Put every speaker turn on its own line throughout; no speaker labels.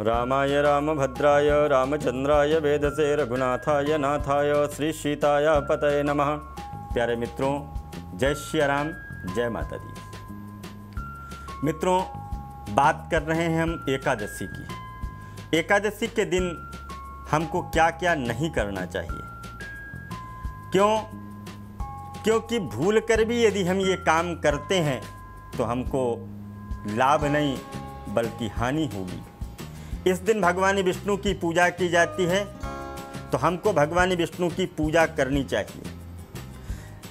रामाय, रामभद्राय, रामचंद्राय, वेदसे, रघुनाथाय, नाथाय श्री सीताय पतये नमः। प्यारे मित्रों, जय श्री राम जय माता दी मित्रों, बात कर रहे हैं हम एकादशी की। एकादशी के दिन हमको क्या क्या नहीं करना चाहिए? क्यों? क्योंकि भूल कर भी यदि हम ये काम करते हैं तो हमको लाभ नहीं, बल्कि हानि होगी। इस दिन भगवान विष्णु की पूजा की जाती है तो हमको भगवान विष्णु की पूजा करनी चाहिए।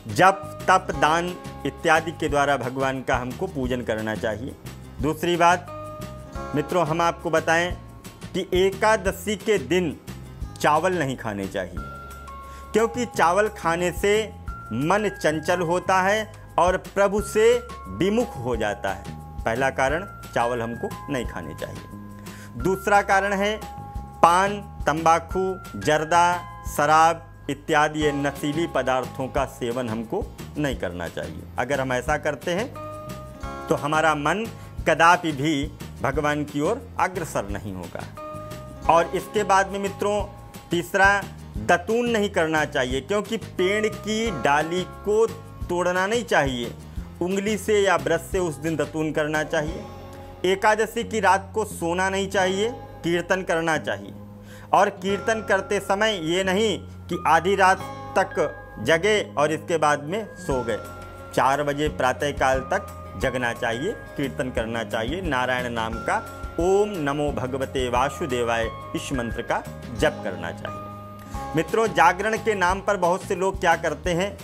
जप, तप, दान इत्यादि के द्वारा भगवान का हमको पूजन करना चाहिए। दूसरी बात, मित्रों, हम आपको बताएँ कि एकादशी के दिन चावल नहीं खाने चाहिए, क्योंकि चावल खाने से मन चंचल होता है और प्रभु से विमुख हो जाता है। पहला कारण, चावल हमको नहीं खाने चाहिए। दूसरा कारण है पान, तंबाकू, जर्दा, शराब इत्यादि ये नशीली पदार्थों का सेवन हमको नहीं करना चाहिए। अगर हम ऐसा करते हैं तो हमारा मन कदापि भी भगवान की ओर अग्रसर नहीं होगा। और इसके बाद में मित्रों, तीसरा, दतून नहीं करना चाहिए, क्योंकि पेड़ की डाली को तोड़ना नहीं चाहिए। उंगली से या ब्रश से उस दिन दतून करना चाहिए। एकादशी की रात को सोना नहीं चाहिए, कीर्तन करना चाहिए। और कीर्तन करते समय ये नहीं कि आधी रात तक जगे और इसके बाद में सो गए। चार बजे प्रातःकाल तक जगना चाहिए, कीर्तन करना चाहिए। नारायण नाम का ओम नमो भगवते वासुदेवाय इस मंत्र का जप करना चाहिए। मित्रों, जागरण के नाम पर बहुत से लोग क्या करते हैं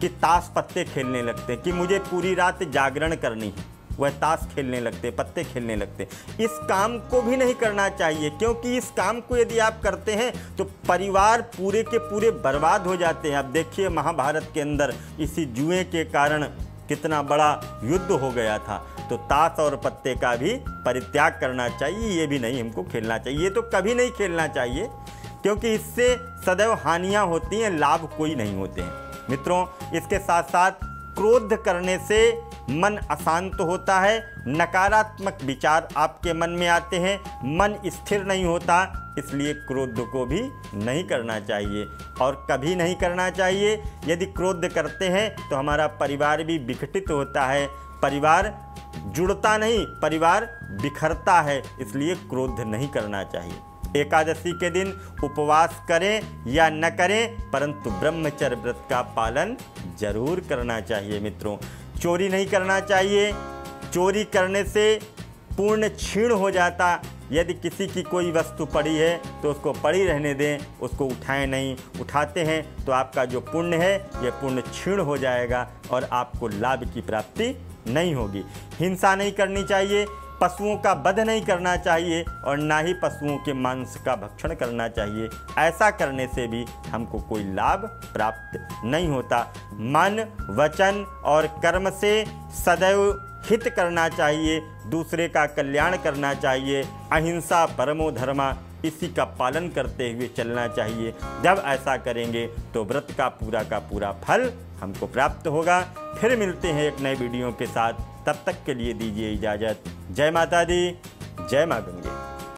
कि ताश पत्ते खेलने लगते हैं कि मुझे पूरी रात जागरण करनी है। वह ताश खेलने लगते, पत्ते खेलने लगते। इस काम को भी नहीं करना चाहिए, क्योंकि इस काम को यदि आप करते हैं तो परिवार पूरे के पूरे बर्बाद हो जाते हैं। आप देखिए महाभारत के अंदर इसी जुए के कारण कितना बड़ा युद्ध हो गया था। तो ताश और पत्ते का भी परित्याग करना चाहिए, ये भी नहीं हमको खेलना चाहिए। ये तो कभी नहीं खेलना चाहिए, क्योंकि इससे सदैव हानियाँ होती हैं, लाभ कोई नहीं होते हैं। मित्रों, इसके साथ साथ क्रोध करने से मन अशांत होता है, नकारात्मक विचार आपके मन में आते हैं, मन स्थिर नहीं होता, इसलिए क्रोध को भी नहीं करना चाहिए। और कभी नहीं करना चाहिए, यदि क्रोध करते हैं तो हमारा परिवार भी विघटित होता है। परिवार जुड़ता नहीं, परिवार बिखरता है, इसलिए क्रोध नहीं करना चाहिए। एकादशी के दिन उपवास करें या न करें, परंतु ब्रह्मचर्य व्रत का पालन ज़रूर करना चाहिए मित्रों। चोरी नहीं करना चाहिए। चोरी करने से पूर्ण क्षीण हो जाता। यदि किसी की कोई वस्तु पड़ी है तो उसको पड़ी रहने दें, उसको उठाएँ नहीं। उठाते हैं तो आपका जो पुण्य है, यह पुण्य क्षीण हो जाएगा और आपको लाभ की प्राप्ति नहीं होगी। हिंसा नहीं करनी चाहिए पशुओं का वध नहीं करना चाहिए और ना ही पशुओं के मांस का भक्षण करना चाहिए। ऐसा करने से भी हमको कोई लाभ प्राप्त नहीं होता। मन, वचन और कर्म से सदैव हित करना चाहिए, दूसरे का कल्याण करना चाहिए, अहिंसा, परमो धर्मा, इसी का पालन करते हुए चलना चाहिए। जब ऐसा करेंगे तो व्रत का पूरा का पूरा फल हमको प्राप्त होगा। फिर मिलते हैं एक नए वीडियो के साथ। तब तक के लिए दीजिए इजाज़त। जय माता दी जय माँ गंगे।